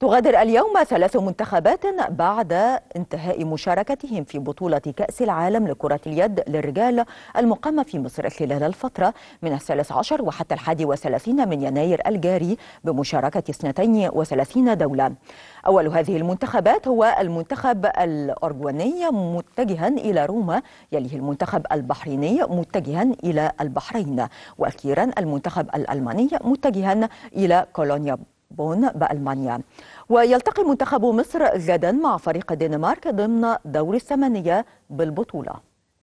تغادر اليوم ثلاث منتخبات بعد انتهاء مشاركتهم في بطولة كأس العالم لكرة اليد للرجال المقامة في مصر خلال الفترة من الثالث عشر وحتى الحادي وثلاثين من يناير الجاري بمشاركة اثنتين وثلاثين دولة. أول هذه المنتخبات هو المنتخب الأرجواني متجها إلى روما يليه المنتخب البحريني متجها إلى البحرين وأخيرا المنتخب الألماني متجها إلى كولونيا. بون بألمانيا ويلتقي منتخب مصر غدا مع فريق الدنمارك ضمن دور الثمانية بالبطولة.